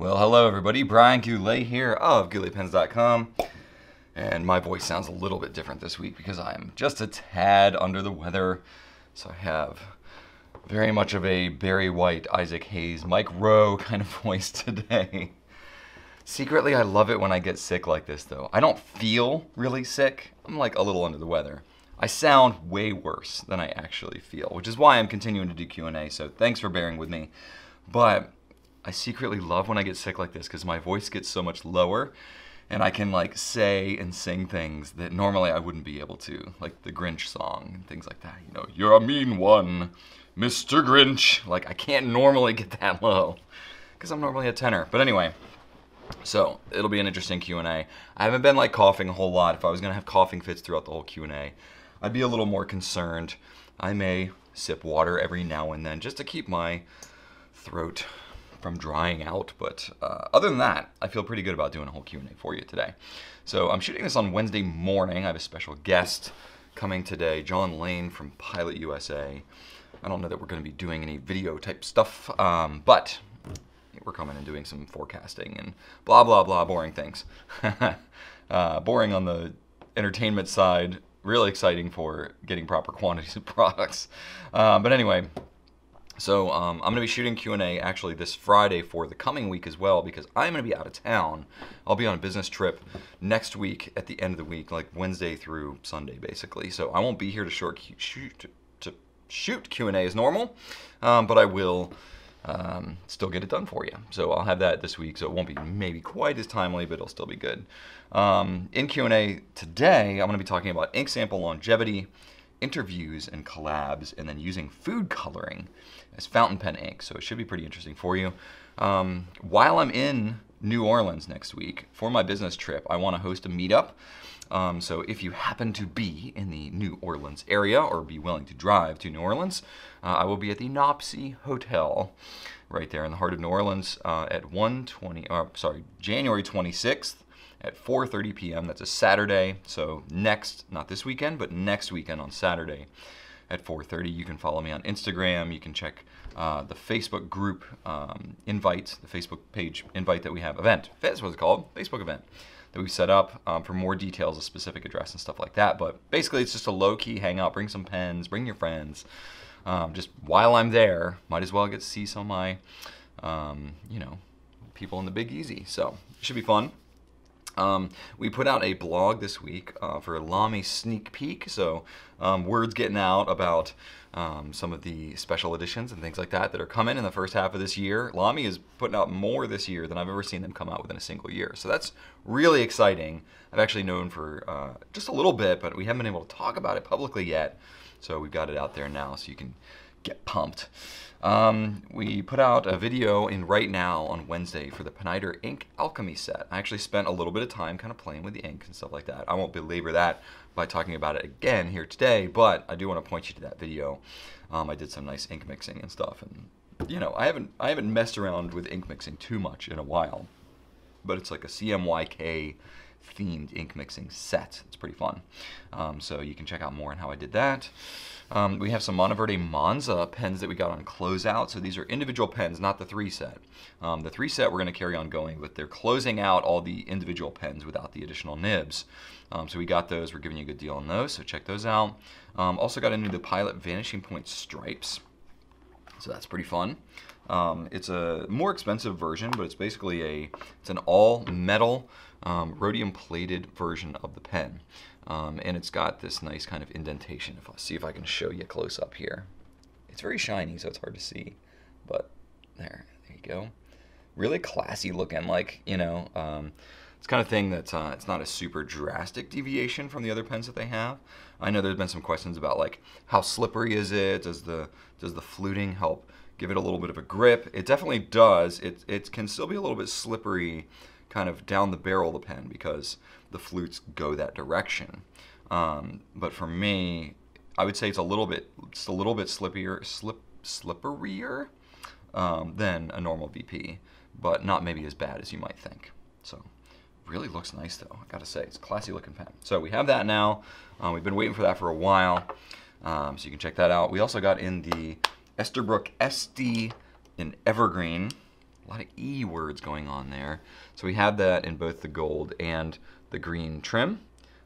Well, hello everybody. Brian Goulet here of GouletPens.com. And my voice sounds a little bit different this week because I'm just a tad under the weather. So I have very much of a Barry White, Isaac Hayes, Mike Rowe kind of voice today. Secretly, I love it when I get sick like this though. I don't feel really sick. I'm like a little under the weather. I sound way worse than I actually feel, which is why I'm continuing to do Q&A. So thanks for bearing with me. But I secretly love when I get sick like this because my voice gets so much lower and I can like say and sing things that normally I wouldn't be able to, like the Grinch song and things like that. You know, you're a mean one, Mr. Grinch. Like I can't normally get that low because I'm normally a tenor. But anyway, so it'll be an interesting Q&A. I haven't been like coughing a whole lot. If I was gonna have coughing fits throughout the whole Q&A, I'd be a little more concerned. I may sip water every now and then just to keep my throat from drying out. But uh, other than that, I feel pretty good about doing a whole Q&A for you today. So I'm shooting this on Wednesday morning. I have a special guest coming today, John Lane from Pilot USA. I don't know that we're going to be doing any video type stuff, um, but we're coming and doing some forecasting and blah, blah, blah, boring things. uh, boring on the entertainment side, really exciting for getting proper quantities of products. Uh, but anyway, so um, I'm going to be shooting Q&A actually this Friday for the coming week as well because I'm going to be out of town. I'll be on a business trip next week at the end of the week, like Wednesday through Sunday basically. So I won't be here to short shoot to shoot Q&A as normal, um, but I will um, still get it done for you. So I'll have that this week, so it won't be maybe quite as timely, but it'll still be good. Um, in Q&A today, I'm going to be talking about ink sample longevity, interviews and collabs, and then using food coloring as fountain pen ink. So it should be pretty interesting for you. Um, while I'm in New Orleans next week for my business trip, I want to host a meetup. Um, so if you happen to be in the New Orleans area or be willing to drive to New Orleans, uh, I will be at the NOPSI Hotel right there in the heart of New Orleans uh, at 120, uh, sorry, January 26th at 4.30 p.m. That's a Saturday, so next, not this weekend, but next weekend on Saturday at 4.30. You can follow me on Instagram. You can check uh, the Facebook group um, invite, the Facebook page invite that we have, event, that's what it's called, Facebook event that we set up um, for more details, a specific address and stuff like that. But basically, it's just a low-key hangout. Bring some pens, bring your friends. Um, just while I'm there, might as well get to see some of my, um, you know, people in the Big Easy. So it should be fun. Um, we put out a blog this week uh, for Lamy Sneak Peek, so um, word's getting out about um, some of the special editions and things like that that are coming in the first half of this year. Lamy is putting out more this year than I've ever seen them come out within a single year, so that's really exciting. I've actually known for uh, just a little bit, but we haven't been able to talk about it publicly yet, so we've got it out there now so you can get pumped. Um, we put out a video in right now on Wednesday for the Pineider Ink Alchemy set. I actually spent a little bit of time kind of playing with the ink and stuff like that. I won't belabor that by talking about it again here today, but I do want to point you to that video. Um, I did some nice ink mixing and stuff, and you know, I haven't I haven't messed around with ink mixing too much in a while, but it's like a CMYK themed ink mixing set. It's pretty fun. Um, so you can check out more on how I did that. Um, we have some Monteverde Monza pens that we got on closeout. So these are individual pens, not the three set. Um, the three set we're going to carry on going, but they're closing out all the individual pens without the additional nibs. Um, so we got those. We're giving you a good deal on those, so check those out. Um, also got into the Pilot Vanishing Point stripes. So that's pretty fun. Um, it's a more expensive version, but it's basically a it's an all metal um, rhodium plated version of the pen. Um, and it's got this nice kind of indentation. If I'll see if I can show you close up here. It's very shiny, so it's hard to see, but there, there you go. Really classy looking, like, you know, um, it's kind of thing that uh, it's not a super drastic deviation from the other pens that they have. I know there's been some questions about like how slippery is it? Does the does the fluting help give it a little bit of a grip? It definitely does. It it can still be a little bit slippery kind of down the barrel of the pen because the flutes go that direction. Um, but for me, I would say it's a little bit, it's a little bit slippier, slip, slipperier um, than a normal VP, but not maybe as bad as you might think. So really looks nice though, I gotta say. It's a classy looking pen. So we have that now. Uh, we've been waiting for that for a while, um, so you can check that out. We also got in the Esterbrook Estie in Evergreen A lot of E words going on there. So we have that in both the gold and the green trim.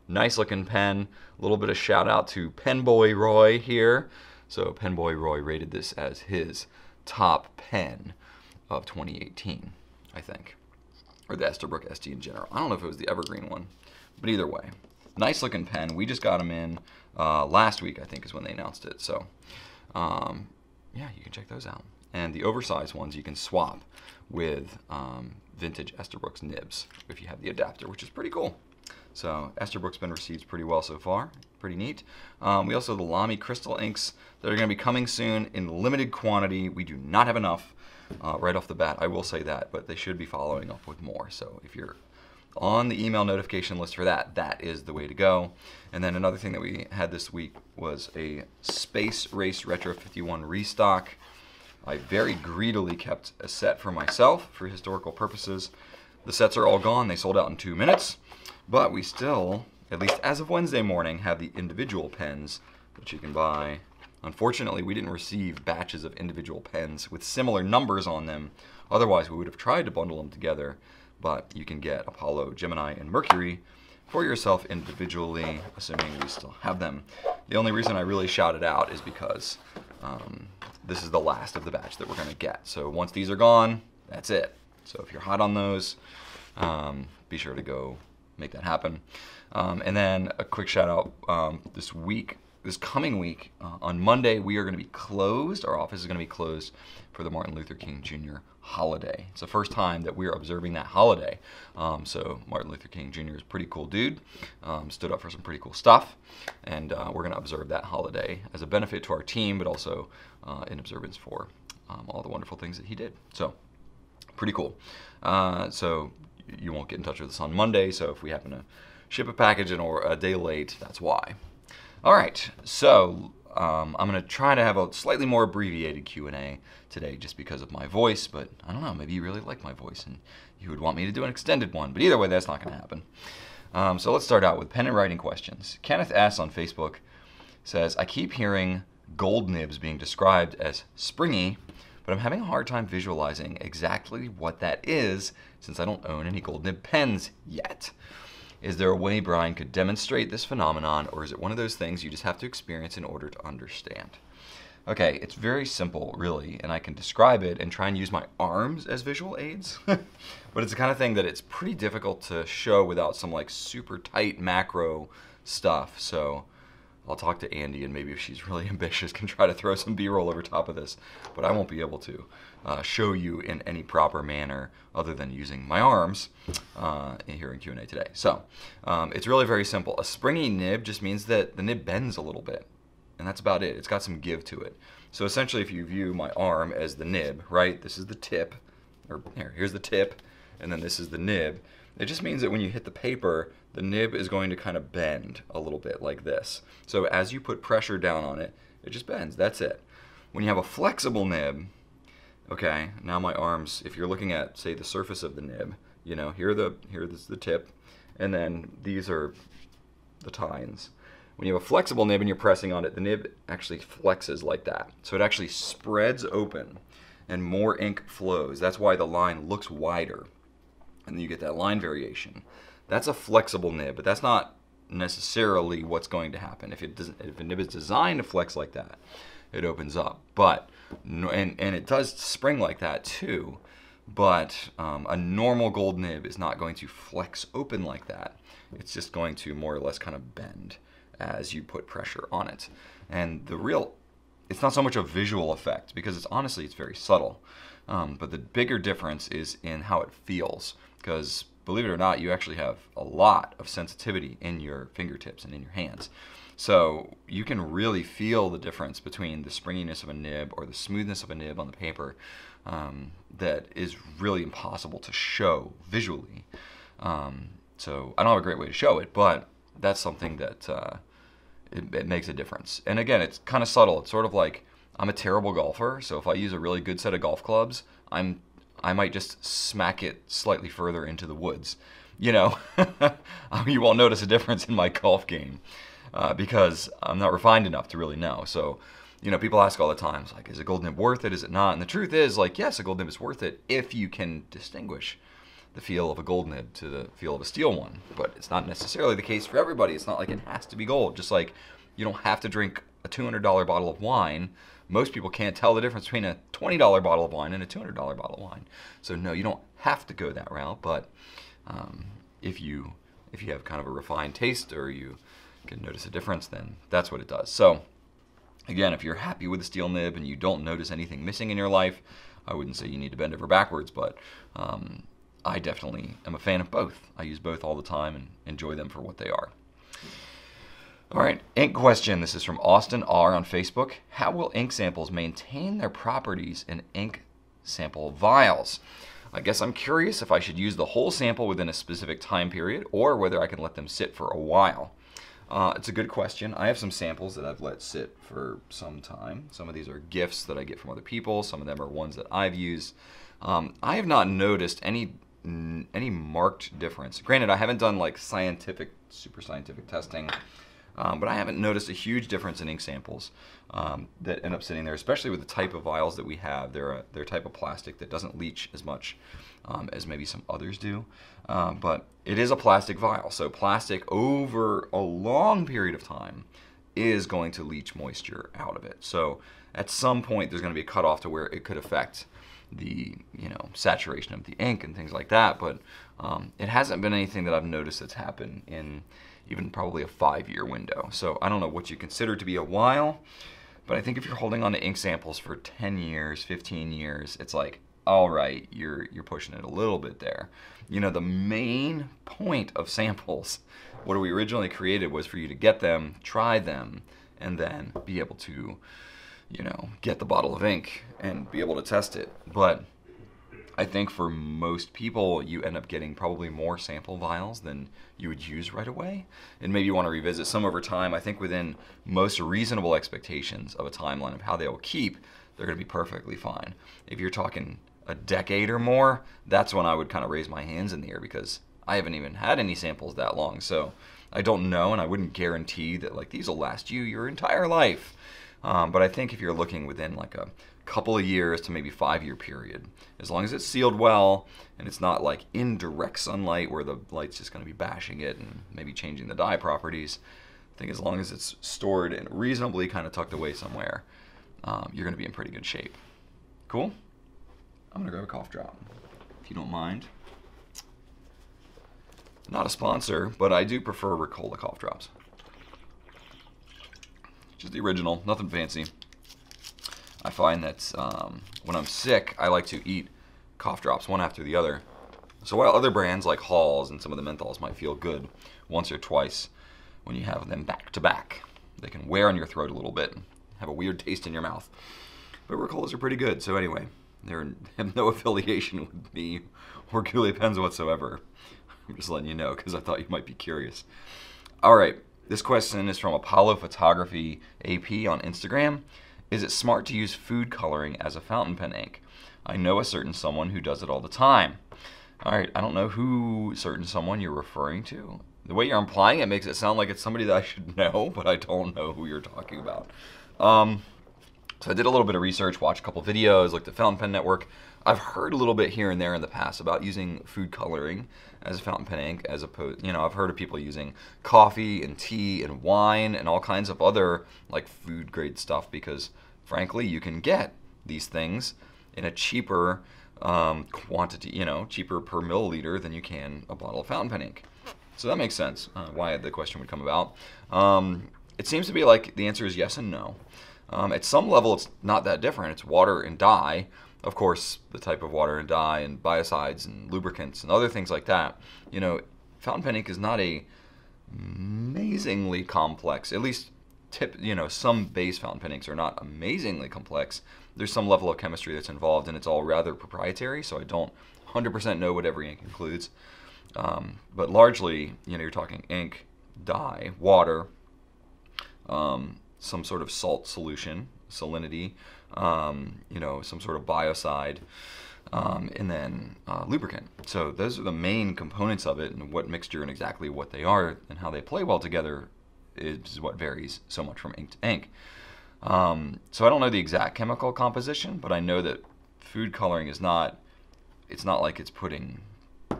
Nice looking pen. A little bit of shout out to Penboy Roy here. So Penboy Roy rated this as his top pen of 2018, I think. Or the Esterbrook Estie in general. I don't know if it was the Evergreen one, but either way. Nice looking pen. We just got them in uh, last week, I think, is when they announced it. So, um, yeah, you can check those out. And the oversized ones you can swap with um, vintage Esterbrook's nibs if you have the adapter, which is pretty cool. So Esterbrook's been received pretty well so far. Pretty neat. Um, we also have the Lamy Crystal inks that are going to be coming soon in limited quantity. We do not have enough uh, right off the bat, I will say that, but they should be following up with more. So if you're on the email notification list for that, that is the way to go. And then another thing that we had this week was a Space Race Retro 51 restock. I very greedily kept a set for myself for historical purposes. The sets are all gone. They sold out in two minutes. But we still, at least as of Wednesday morning, have the individual pens that you can buy. Unfortunately, we didn't receive batches of individual pens with similar numbers on them. Otherwise, we would have tried to bundle them together. But you can get Apollo, Gemini, and Mercury for yourself individually, assuming we still have them. The only reason I really shout it out is because um, this is the last of the batch that we're going to get. So once these are gone, that's it. So if you're hot on those, um, be sure to go make that happen. Um, and then a quick shout out um, this week, this coming week, uh, on Monday, we are going to be closed. Our office is going to be closed for the Martin Luther King Jr. holiday. It's the first time that we're observing that holiday. Um, so Martin Luther King Jr. is a pretty cool dude, um, stood up for some pretty cool stuff, and uh, we're going to observe that holiday as a benefit to our team, but also uh, in observance for um, all the wonderful things that he did. So pretty cool. Uh, so you won't get in touch with us on Monday. So if we happen to ship a package in or a day late, that's why. All right, so um, I'm going to try to have a slightly more abbreviated Q&A today just because of my voice, but I don't know, maybe you really like my voice and you would want me to do an extended one, but either way, that's not going to happen. Um, so let's start out with pen and writing questions. Kenneth S. on Facebook says, I keep hearing gold nibs being described as springy, but I'm having a hard time visualizing exactly what that is since I don't own any gold nib pens yet. Is there a way Brian could demonstrate this phenomenon, or is it one of those things you just have to experience in order to understand? Okay, it's very simple, really, and I can describe it and try and use my arms as visual aids. but it's the kind of thing that it's pretty difficult to show without some like super tight macro stuff. So I'll talk to Andy, and maybe if she's really ambitious, can try to throw some B-roll over top of this. But I won't be able to uh, show you in any proper manner other than using my arms uh, here in Q&A today. So um, it's really very simple. A springy nib just means that the nib bends a little bit, and that's about it. It's got some give to it. So essentially, if you view my arm as the nib, right? This is the tip, or here, here's the tip, and then this is the nib. It just means that when you hit the paper, the nib is going to kind of bend a little bit like this. So as you put pressure down on it, it just bends. That's it. When you have a flexible nib, okay, now my arms, if you're looking at, say, the surface of the nib, you know, here the here is the tip, and then these are the tines. When you have a flexible nib and you're pressing on it, the nib actually flexes like that. So it actually spreads open and more ink flows. That's why the line looks wider and then you get that line variation. That's a flexible nib, but that's not necessarily what's going to happen. If it doesn't, if a nib is designed to flex like that, it opens up. But and and it does spring like that too. But um, a normal gold nib is not going to flex open like that. It's just going to more or less kind of bend as you put pressure on it. And the real, it's not so much a visual effect because it's honestly it's very subtle. Um, but the bigger difference is in how it feels because believe it or not, you actually have a lot of sensitivity in your fingertips and in your hands. So you can really feel the difference between the springiness of a nib or the smoothness of a nib on the paper um, that is really impossible to show visually. Um, so I don't have a great way to show it, but that's something that uh, it, it makes a difference. And again, it's kind of subtle. It's sort of like I'm a terrible golfer, so if I use a really good set of golf clubs, I'm I might just smack it slightly further into the woods. You know, you won't notice a difference in my golf game uh, because I'm not refined enough to really know. So you know, people ask all the time, like, is a gold nib worth it? Is it not? And the truth is, like, yes, a gold nib is worth it if you can distinguish the feel of a gold nib to the feel of a steel one. But it's not necessarily the case for everybody. It's not like it has to be gold. Just like you don't have to drink a $200 bottle of wine. Most people can't tell the difference between a $20 bottle of wine and a $200 bottle of wine. So no, you don't have to go that route. But um, if you if you have kind of a refined taste or you can notice a difference, then that's what it does. So again, if you're happy with the steel nib and you don't notice anything missing in your life, I wouldn't say you need to bend over backwards, but um, I definitely am a fan of both. I use both all the time and enjoy them for what they are. All right, ink question. This is from Auston R on Facebook. How will ink samples maintain their properties in ink sample vials? I guess I'm curious if I should use the whole sample within a specific time period or whether I can let them sit for a while. Uh, it's a good question. I have some samples that I've let sit for some time. Some of these are gifts that I get from other people. Some of them are ones that I've used. Um, I have not noticed any any marked difference. Granted, I haven't done like scientific, super scientific testing, um, but I haven't noticed a huge difference in ink samples um, that end up sitting there, especially with the type of vials that we have. They're a, they're a type of plastic that doesn't leach as much um, as maybe some others do. Um, but it is a plastic vial, so plastic over a long period of time is going to leach moisture out of it. So at some point, there's going to be a cutoff to where it could affect the you know saturation of the ink and things like that. But um, it hasn't been anything that I've noticed that's happened in even probably a five-year window. So I don't know what you consider to be a while, but I think if you're holding on to ink samples for 10 years, 15 years, it's like all right, you're you're pushing it a little bit there. You know, the main point of samples, what we originally created was for you to get them, try them, and then be able to you know, get the bottle of ink and be able to test it. But I think for most people, you end up getting probably more sample vials than you would use right away. And maybe you want to revisit some over time. I think within most reasonable expectations of a timeline of how they will keep, they're going to be perfectly fine. If you're talking a decade or more, that's when I would kind of raise my hands in the air because I haven't even had any samples that long. So I don't know, and I wouldn't guarantee that like these will last you your entire life. Um, but I think if you're looking within like a couple of years to maybe five year period, as long as it's sealed well and it's not like in direct sunlight where the light's just going to be bashing it and maybe changing the dye properties, I think as long as it's stored and reasonably kind of tucked away somewhere, um, you're going to be in pretty good shape. Cool? I'm to grab a cough drop, if you don't mind. Not a sponsor, but I do prefer Ricola cough drops. Just the original, nothing fancy. I find that um, when I'm sick, I like to eat cough drops one after the other. So while other brands like Halls and some of the menthols might feel good once or twice, when you have them back to back, they can wear on your throat a little bit and have a weird taste in your mouth. But Ricolas are pretty good. So anyway, they have no affiliation with me or Goulet pens whatsoever. I'm just letting you know because I thought you might be curious. All right, this question is from Apollo Photography AP on Instagram. Is it smart to use food coloring as a fountain pen ink? I know a certain someone who does it all the time. All right, I don't know who certain someone you're referring to. The way you're implying it makes it sound like it's somebody that I should know, but I don't know who you're talking about. Um, so I did a little bit of research, watched a couple videos, looked at Fountain Pen Network. I've heard a little bit here and there in the past about using food coloring as a fountain pen ink, as opposed, you know, I've heard of people using coffee and tea and wine and all kinds of other like food grade stuff because, frankly, you can get these things in a cheaper um, quantity, you know, cheaper per milliliter than you can a bottle of fountain pen ink. So that makes sense uh, why the question would come about. Um, it seems to be like the answer is yes and no. Um, at some level, it's not that different. It's water and dye of course, the type of water and dye and biocides and lubricants and other things like that. You know, fountain pen ink is not a amazingly complex, at least tip, you know, some base fountain pen inks are not amazingly complex. There's some level of chemistry that's involved and it's all rather proprietary, so I don't 100% know what every ink includes. Um, but largely, you know, you're talking ink, dye, water, um, some sort of salt solution, salinity, um, you know, some sort of biocide, um, and then uh, lubricant. So those are the main components of it, and what mixture and exactly what they are and how they play well together is what varies so much from ink to ink. Um, so I don't know the exact chemical composition, but I know that food coloring is not. It's not like it's putting,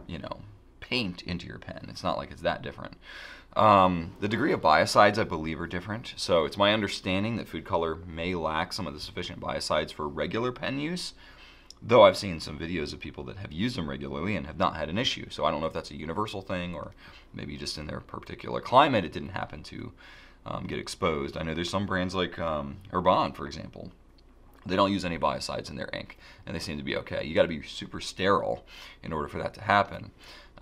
you know, paint into your pen. It's not like it's that different. Um, the degree of biocides, I believe, are different. So it's my understanding that food color may lack some of the sufficient biocides for regular pen use, though I've seen some videos of people that have used them regularly and have not had an issue. So I don't know if that's a universal thing or maybe just in their particular climate it didn't happen to um, get exposed. I know there's some brands like um, Herbin, for example. They don't use any biocides in their ink, and they seem to be okay. You got to be super sterile in order for that to happen.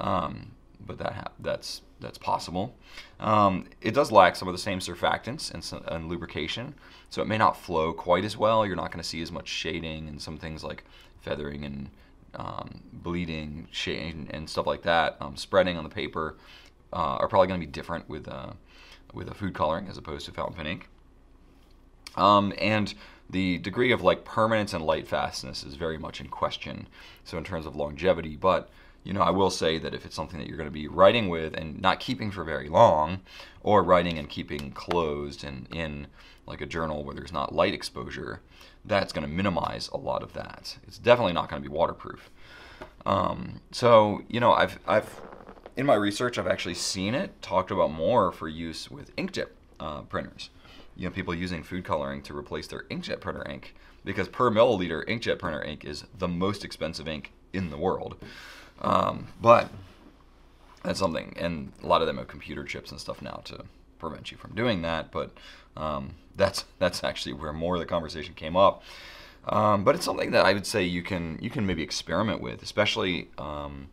Um, but that ha- that's that's possible. Um, it does lack some of the same surfactants and, some, and, lubrication, so it may not flow quite as well. You're not going to see as much shading and some things like feathering and um, bleeding, and stuff like that. Um, spreading on the paper uh, are probably going to be different with uh, with a food coloring as opposed to fountain pen ink. Um, and the degree of like permanence and light fastness is very much in question. So in terms of longevity, but you know, I will say that if it's something that you're going to be writing with and not keeping for very long, or writing and keeping closed and in like a journal where there's not light exposure, that's going to minimize a lot of that. It's definitely not going to be waterproof. Um, so you know, I've I've in my research I've actually seen it talked about more for use with inkjet uh, printers. You know, people using food coloring to replace their inkjet printer ink because per milliliter inkjet printer ink is the most expensive ink in the world. Um, but that's something, and a lot of them have computer chips and stuff now to prevent you from doing that. But um, that's that's actually where more of the conversation came up. Um, but it's something that I would say you can you can maybe experiment with, especially um,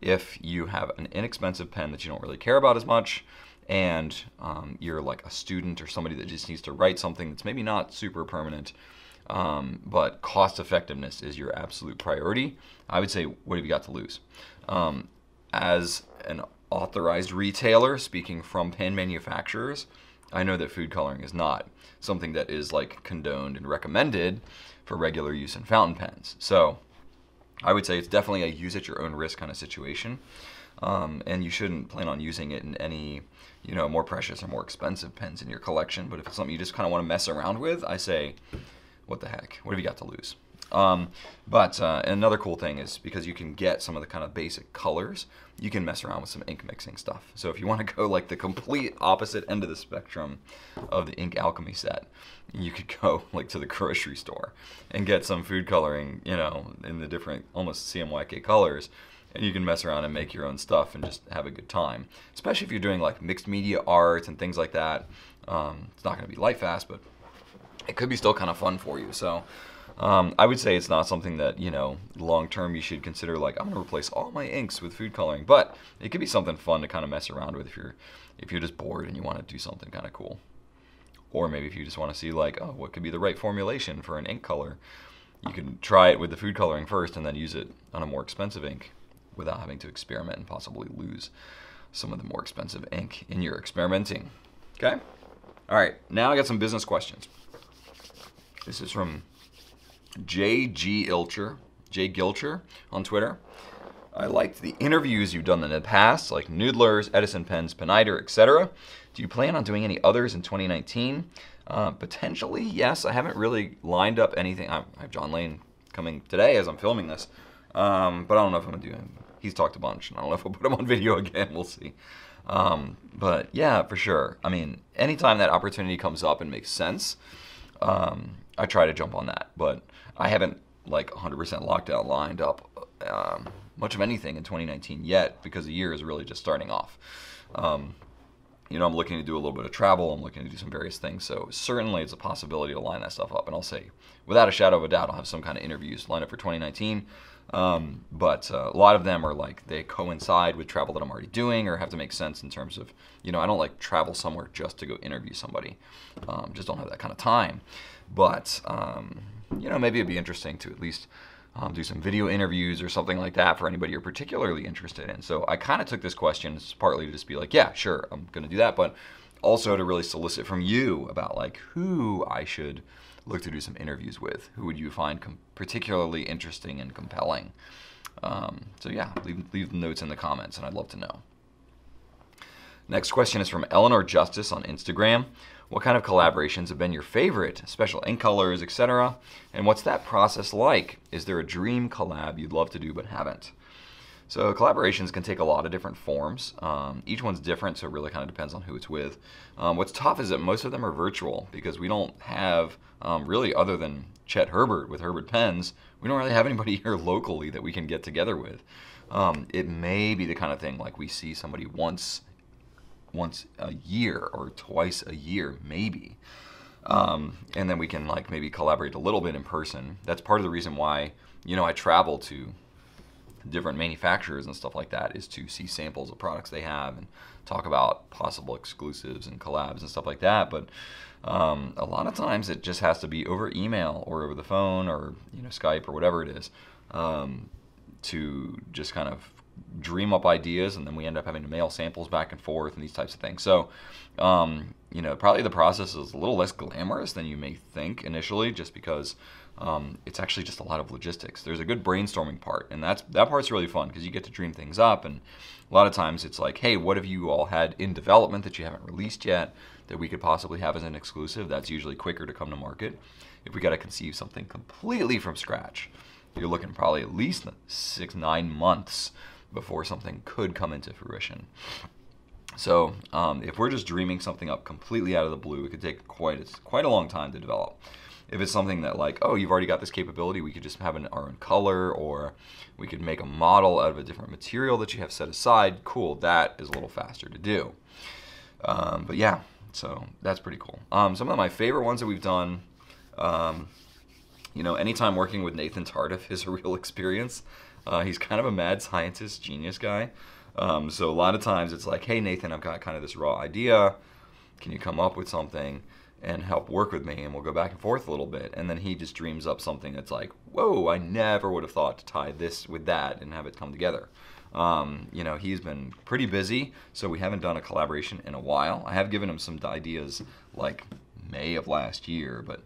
if you have an inexpensive pen that you don't really care about as much, and um, you're like a student or somebody that just needs to write something that's maybe not super permanent um, but cost effectiveness is your absolute priority. I would say, what have you got to lose? Um, as an authorized retailer, speaking from pen manufacturers, I know that food coloring is not something that is like condoned and recommended for regular use in fountain pens. So I would say it's definitely a use at your own risk kind of situation. Um, and you shouldn't plan on using it in any, you know, more precious or more expensive pens in your collection. But if it's something you just kind of want to mess around with, I say what the heck? What have you got to lose? Um, but uh, another cool thing is because you can get some of the kind of basic colors, you can mess around with some ink mixing stuff. So if you want to go like the complete opposite end of the spectrum of the ink alchemy set, you could go like to the grocery store and get some food coloring, you know, in the different almost CMYK colors. And you can mess around and make your own stuff and just have a good time. Especially if you're doing like mixed media art and things like that. Um, it's not going to be light fast, but it could be still kind of fun for you. So um, I would say it's not something that you know long term you should consider like I'm gonna replace all my inks with food coloring, but it could be something fun to kind of mess around with if you're if you're just bored and you want to do something kind of cool, or maybe if you just want to see like oh what could be the right formulation for an ink color, you can try it with the food coloring first and then use it on a more expensive ink without having to experiment and possibly lose some of the more expensive ink in your experimenting. Okay. All right, now I got some business questions. This is from J.G. Ilcher, J. Gilcher on Twitter. I liked the interviews you've done in the past, like Noodlers, Edison Pens, Pineider, etc. Do you plan on doing any others in 2019? Uh, potentially, yes. I haven't really lined up anything. I have John Lane coming today as I'm filming this, um, but I don't know if I'm gonna do him. He's talked a bunch, and I don't know if I'll put him on video again. We'll see. Um, but yeah, for sure. I mean, anytime that opportunity comes up and makes sense, um, I try to jump on that, but I haven't like 100% locked out, lined up um, much of anything in 2019 yet because the year is really just starting off. Um, you know, I'm looking to do a little bit of travel. I'm looking to do some various things. So certainly it's a possibility to line that stuff up. And I'll say, without a shadow of a doubt, I'll have some kind of interviews lined up for 2019. Um, but uh, a lot of them are like they coincide with travel that I'm already doing or have to make sense in terms of, you know, I don't like travel somewhere just to go interview somebody. Um, just don't have that kind of time. But, um, you know, maybe it'd be interesting to at least um, do some video interviews or something like that for anybody you're particularly interested in. So I kind of took this question partly to just be like, yeah, sure, I'm going to do that, but also to really solicit from you about like who I should look to do some interviews with. Who would you find particularly interesting and compelling? Um, so yeah, leave, leave notes in the comments, and I'd love to know. Next question is from Eleanor Justice on Instagram. What kind of collaborations have been your favorite? Special ink colors, etc. And what's that process like? Is there a dream collab you'd love to do but haven't? So collaborations can take a lot of different forms. Um, each one's different, so it really kind of depends on who it's with. Um, what's tough is that most of them are virtual because we don't have um, really, other than Chet Herbert with Herbert Pens, we don't really have anybody here locally that we can get together with. Um, it may be the kind of thing like we see somebody once, once a year or twice a year, maybe. Um, and then we can like maybe collaborate a little bit in person. That's part of the reason why you know I travel to different manufacturers and stuff like that is to see samples of products they have and talk about possible exclusives and collabs and stuff like that. But um, a lot of times it just has to be over email or over the phone or you know Skype or whatever it is um, to just kind of dream up ideas and then we end up having to mail samples back and forth and these types of things. So, um, you know, probably the process is a little less glamorous than you may think initially, just because um, it's actually just a lot of logistics. There's a good brainstorming part, and that's that part's really fun because you get to dream things up. And a lot of times it's like, hey, what have you all had in development that you haven't released yet that we could possibly have as an exclusive? That's usually quicker to come to market. If we got to conceive something completely from scratch, you're looking probably at least six, nine months before something could come into fruition. So um, if we're just dreaming something up completely out of the blue, it could take quite a, quite a long time to develop. If it's something that like, oh, you've already got this capability, we could just have an, our own color, or we could make a model out of a different material that you have set aside. Cool, that is a little faster to do. Um, but yeah, so that's pretty cool. Um, some of my favorite ones that we've done, um, you know, anytime working with Nathan Tardif is a real experience. Uh, he's kind of a mad scientist, genius guy. Um, so a lot of times it's like, hey, Nathan, I've got kind of this raw idea. Can you come up with something and help work with me? And we'll go back and forth a little bit. And then he just dreams up something that's like, whoa, I never would have thought to tie this with that and have it come together. Um, you know, he's been pretty busy, so we haven't done a collaboration in a while. I have given him some ideas like May of last year, but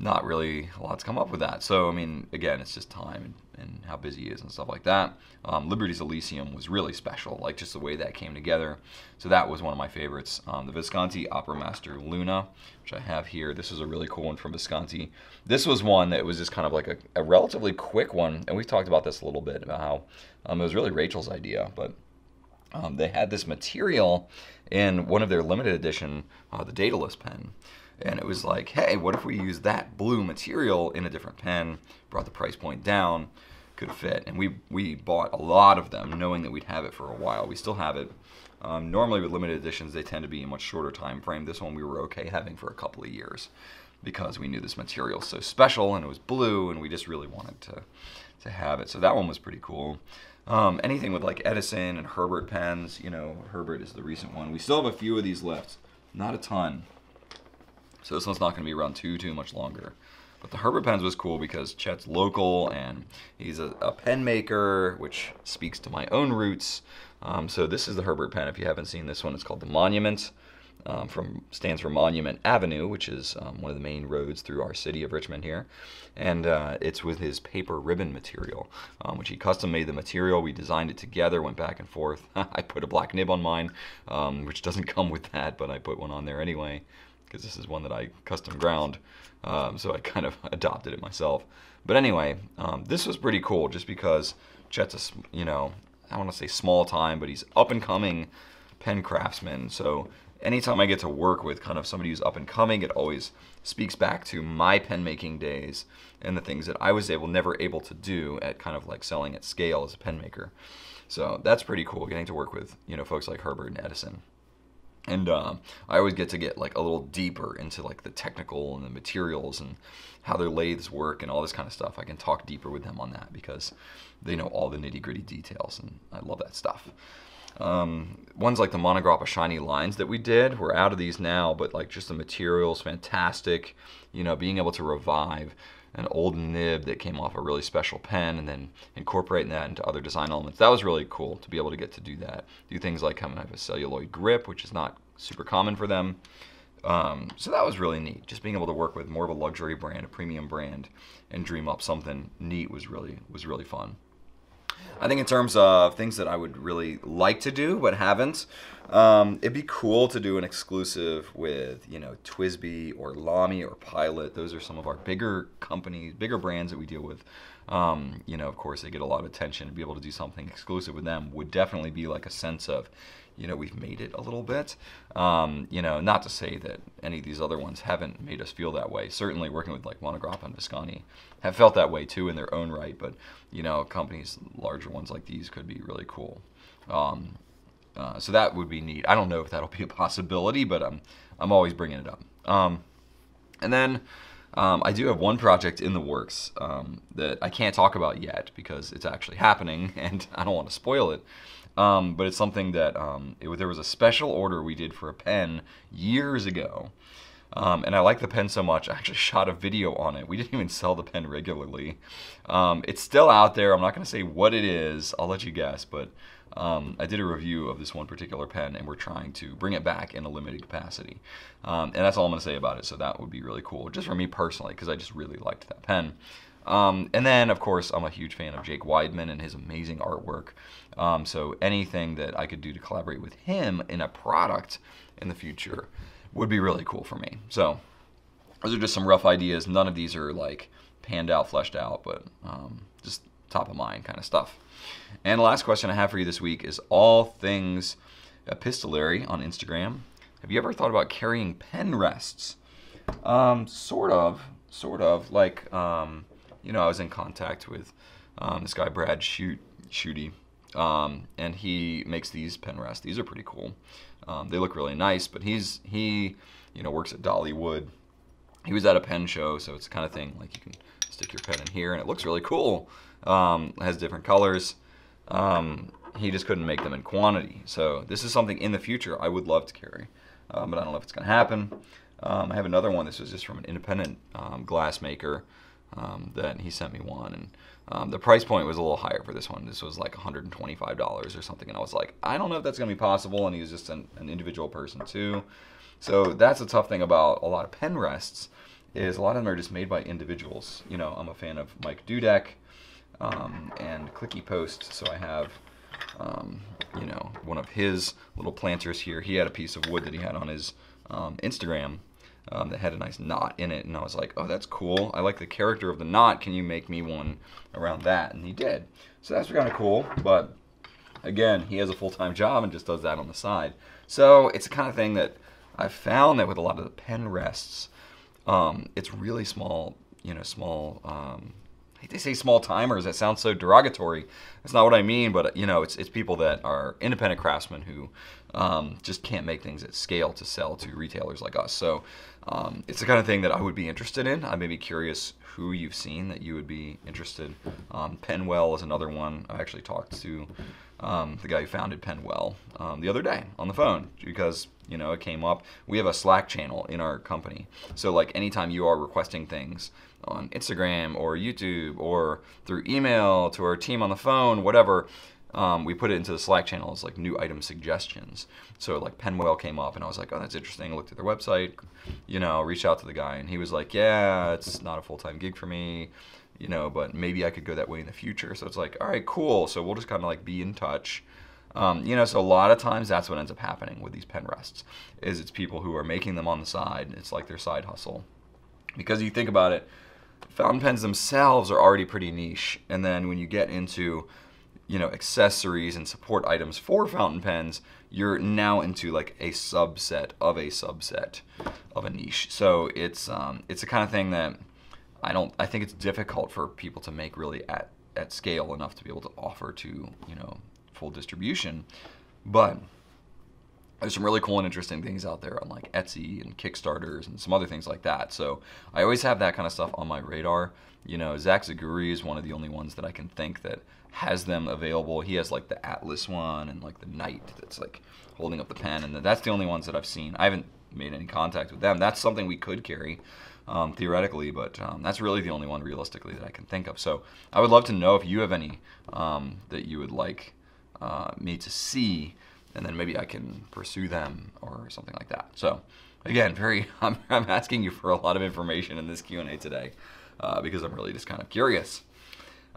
not really a lot's come up with that. So, I mean, again, it's just time and, and how busy he is and stuff like that. Um, Liberty's Elysium was really special, like just the way that came together. So that was one of my favorites. Um, the Visconti Opera Master Luna, which I have here. This is a really cool one from Visconti. This was one that was just kind of like a, a relatively quick one, and we've talked about this a little bit about how um, it was really Rachel's idea, but um, they had this material in one of their limited edition, uh, the Daedalus pen and it was like, hey, what if we use that blue material in a different pen, brought the price point down, could fit. And we, we bought a lot of them knowing that we'd have it for a while. We still have it. Um, normally with limited editions, they tend to be a much shorter time frame. This one we were okay having for a couple of years because we knew this material so special and it was blue and we just really wanted to, to have it. So that one was pretty cool. Um, anything with like Edison and Herbert pens, you know, Herbert is the recent one. We still have a few of these left, not a ton. So this one's not going to be around too, too much longer. But the Herbert pens was cool because Chet's local and he's a, a pen maker, which speaks to my own roots. Um, so this is the Herbert pen. If you haven't seen this one, it's called the Monument. Um, from stands for Monument Avenue, which is um, one of the main roads through our city of Richmond here, and uh, it's with his paper ribbon material, um, which he custom made the material. We designed it together, went back and forth. I put a black nib on mine, um, which doesn't come with that, but I put one on there anyway because this is one that I custom ground, um, so I kind of adopted it myself. But anyway, um, this was pretty cool just because Chet's a, you know, I want to say small time, but he's up and coming pen craftsman. So anytime I get to work with kind of somebody who's up and coming, it always speaks back to my pen making days and the things that I was able never able to do at kind of like selling at scale as a pen maker. So that's pretty cool getting to work with, you know, folks like Herbert and Edison and uh, I always get to get like a little deeper into like the technical and the materials and how their lathes work and all this kind of stuff. I can talk deeper with them on that because they know all the nitty gritty details and I love that stuff. Um, ones like the Montegrappa Shiny Lines that we did, we're out of these now, but like just the materials, fantastic. You know, being able to revive an old nib that came off a really special pen and then incorporating that into other design elements. That was really cool to be able to get to do that. Do things like come have a celluloid grip, which is not super common for them. Um, so that was really neat. Just being able to work with more of a luxury brand, a premium brand, and dream up something neat was really was really fun. I think in terms of things that I would really like to do but haven't, um, it'd be cool to do an exclusive with you know TWSBI or Lamy or Pilot. Those are some of our bigger companies, bigger brands that we deal with. Um, you know, of course, they get a lot of attention. To be able to do something exclusive with them would definitely be like a sense of, you know, we've made it a little bit. Um, you know, not to say that any of these other ones haven't made us feel that way. Certainly, working with like Montegrappa and Visconti have felt that way too in their own right. But you know, companies larger ones like these could be really cool. Um, uh, so that would be neat. I don't know if that'll be a possibility, but I'm I'm always bringing it up. Um, and then um, I do have one project in the works um, that I can't talk about yet because it's actually happening and I don't want to spoil it. Um, but it's something that um, it, there was a special order we did for a pen years ago. Um, and I like the pen so much, I actually shot a video on it. We didn't even sell the pen regularly. Um, it's still out there. I'm not going to say what it is. I'll let you guess. But um, I did a review of this one particular pen, and we're trying to bring it back in a limited capacity. Um, and that's all I'm going to say about it. So that would be really cool, just for me personally, because I just really liked that pen. Um, and then, of course, I'm a huge fan of Jake Weidmann and his amazing artwork. Um, so anything that I could do to collaborate with him in a product in the future would be really cool for me. So those are just some rough ideas. None of these are like panned out, fleshed out, but um, just top of mind kind of stuff. And the last question I have for you this week is all things epistolary on Instagram. Have you ever thought about carrying pen rests? Um, sort of, sort of. Like, um, you know, I was in contact with um, this guy Brad Shoot Shooty, um, and he makes these pen rests. These are pretty cool. Um, they look really nice, but he's he, you know, works at Dollywood. He was at a pen show, so it's the kind of thing like you can stick your pen in here, and it looks really cool. Um, has different colors. Um, he just couldn't make them in quantity. So this is something in the future I would love to carry, um, but I don't know if it's going to happen. Um, I have another one. This was just from an independent um, glass maker um, that he sent me one, and the price point was a little higher for this one. This was like $125 or something, and I was like, I don't know if that's going to be possible. And he was just an, an individual person too. So that's a tough thing about a lot of pen rests is a lot of them are just made by individuals. You know, I'm a fan of Mike Dudek um, and Clicky Post, so I have, um, you know, one of his little planters here. He had a piece of wood that he had on his um, Instagram um, that had a nice knot in it, and I was like, oh, that's cool. I like the character of the knot. Can you make me one around that? And he did. So that's kind of cool, but again, he has a full-time job and just does that on the side. So it's the kind of thing that I've found that with a lot of the pen rests, um, it's really small, you know, small um, they say small timers. That sounds so derogatory. That's not what I mean, but you know, it's it's people that are independent craftsmen who um, just can't make things at scale to sell to retailers like us. So um, it's the kind of thing that I would be interested in. I may be curious who you've seen that you would be interested. Um, Penwell is another one. I actually talked to um, the guy who founded Penwell um, the other day on the phone because you know it came up. We have a Slack channel in our company, so like anytime you are requesting things on Instagram or YouTube or through email to our team on the phone, whatever. Um, we put it into the Slack channel as like new item suggestions. So like Penwell came up and I was like, oh, that's interesting. I looked at their website, you know, reached out to the guy and he was like, yeah, it's not a full-time gig for me, you know, but maybe I could go that way in the future. So it's like, all right, cool. So we'll just kind of like be in touch. Um, you know, so a lot of times that's what ends up happening with these pen rests is it's people who are making them on the side. It's like their side hustle. Because you think about it, fountain pens themselves are already pretty niche. And then when you get into, you know, accessories and support items for fountain pens, you're now into like a subset of a subset of a niche. So it's um, it's the kind of thing that I don't I think it's difficult for people to make really at at scale enough to be able to offer to you know full distribution. But there's some really cool and interesting things out there on like Etsy and Kickstarters and some other things like that. So I always have that kind of stuff on my radar. You know, Zach Zaguri is one of the only ones that I can think that has them available. He has like the Atlas one and like the Knight that's like holding up the pen, and that's the only ones that I've seen. I haven't made any contact with them. That's something we could carry. Um, theoretically, but um, that's really the only one realistically that I can think of. So I would love to know if you have any um, that you would like uh, me to see and then maybe I can pursue them or something like that. So again, very I'm, I'm asking you for a lot of information in this Q&A today uh, because I'm really just kind of curious.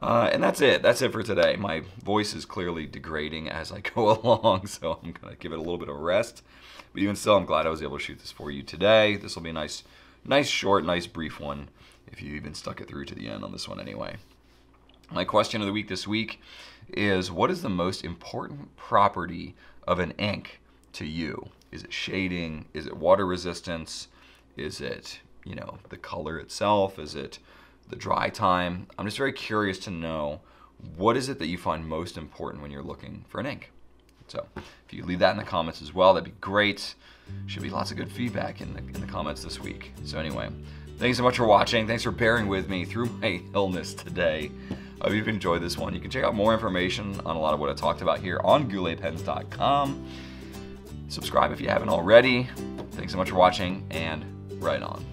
Uh, and that's it. That's it for today. My voice is clearly degrading as I go along, so I'm going to give it a little bit of rest. But even still, I'm glad I was able to shoot this for you today. This will be a nice, nice short, nice brief one if you even stuck it through to the end on this one anyway. My question of the week this week is what is the most important property of an ink to you? Is it shading? Is it water resistance? Is it, you know, the color itself? Is it the dry time? I'm just very curious to know what is it that you find most important when you're looking for an ink? So if you leave that in the comments as well, that'd be great. Should be lots of good feedback in the, in the comments this week. So anyway, thanks so much for watching. Thanks for bearing with me through my illness today. I hope you've enjoyed this one. You can check out more information on a lot of what I talked about here on gouletpens.com. Subscribe if you haven't already. Thanks so much for watching, and right on.